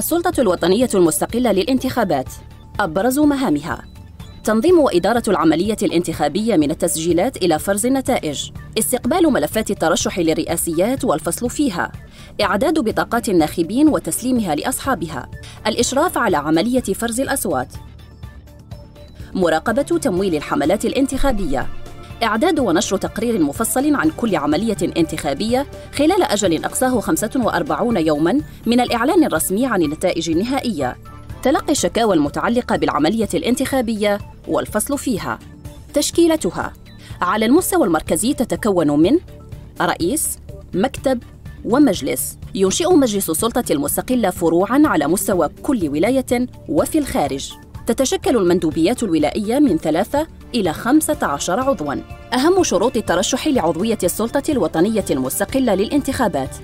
السلطة الوطنية المستقلة للانتخابات. أبرز مهامها. تنظيم وإدارة العملية الانتخابية من التسجيلات إلى فرز النتائج، استقبال ملفات الترشح للرئاسيات والفصل فيها، إعداد بطاقات الناخبين وتسليمها لأصحابها، الإشراف على عملية فرز الأصوات، مراقبة تمويل الحملات الانتخابية، إعداد ونشر تقرير مفصل عن كل عملية انتخابية خلال أجل أقصاه 45 يوماً من الإعلان الرسمي عن النتائج النهائية، تلقي الشكاوى المتعلقة بالعملية الانتخابية والفصل فيها. تشكيلتها على المستوى المركزي تتكون من رئيس، مكتب، ومجلس. ينشئ مجلس السلطة المستقلة فروعاً على مستوى كل ولاية وفي الخارج. تتشكل المندوبيات الولائية من ثلاثة إلى خمسة عشر عضواً. أهم شروط الترشح لعضوية السلطة الوطنية المستقلة للانتخابات.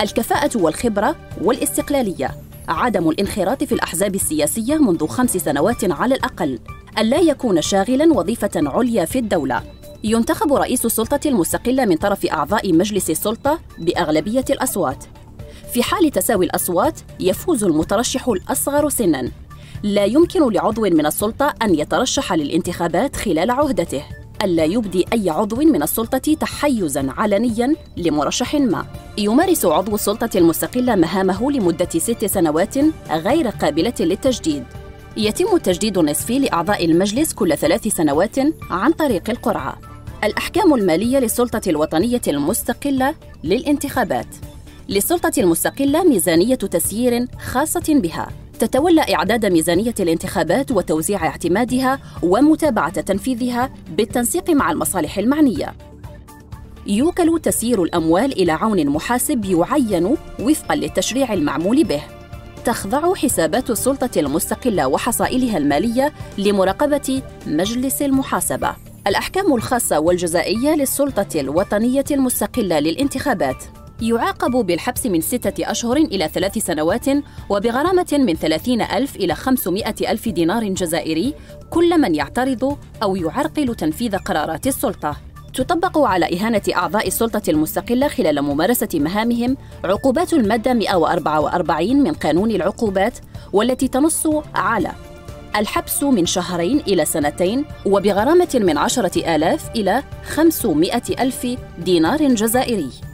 الكفاءة والخبرة والاستقلالية. عدم الانخراط في الأحزاب السياسية منذ خمس سنوات على الأقل. ألا يكون شاغلاً وظيفة عليا في الدولة. ينتخب رئيس السلطة المستقلة من طرف أعضاء مجلس السلطة بأغلبية الأصوات. في حال تساوي الأصوات يفوز المترشح الأصغر سناً. لا يمكن لعضو من السلطة أن يترشح للانتخابات خلال عهدته ألا يبدي أي عضو من السلطة تحيزاً علنياً لمرشح ما. يمارس عضو السلطة المستقلة مهامه لمدة ست سنوات غير قابلة للتجديد. يتم التجديد النصفي لأعضاء المجلس كل ثلاث سنوات عن طريق القرعة. الأحكام المالية للسلطة الوطنية المستقلة للانتخابات. للسلطة المستقلة ميزانية تسيير خاصة بها تتولى إعداد ميزانية الانتخابات وتوزيع اعتمادها ومتابعة تنفيذها بالتنسيق مع المصالح المعنية. يوكل تسيير الأموال إلى عون محاسب يعين وفقاً للتشريع المعمول به. تخضع حسابات السلطة المستقلة وحصائلها المالية لمراقبة مجلس المحاسبة. الأحكام الخاصة والجزائية للسلطة الوطنية المستقلة للانتخابات يعاقب بالحبس من ستة أشهر إلى ثلاث سنوات وبغرامة من ثلاثين ألف إلى خمسمائة ألف دينار جزائري كل من يعترض أو يعرقل تنفيذ قرارات السلطة. تطبق على إهانة أعضاء السلطة المستقلة خلال ممارسة مهامهم عقوبات المادة 144 من قانون العقوبات والتي تنص على الحبس من شهرين إلى سنتين وبغرامة من عشرة آلاف إلى خمسمائة ألف دينار جزائري.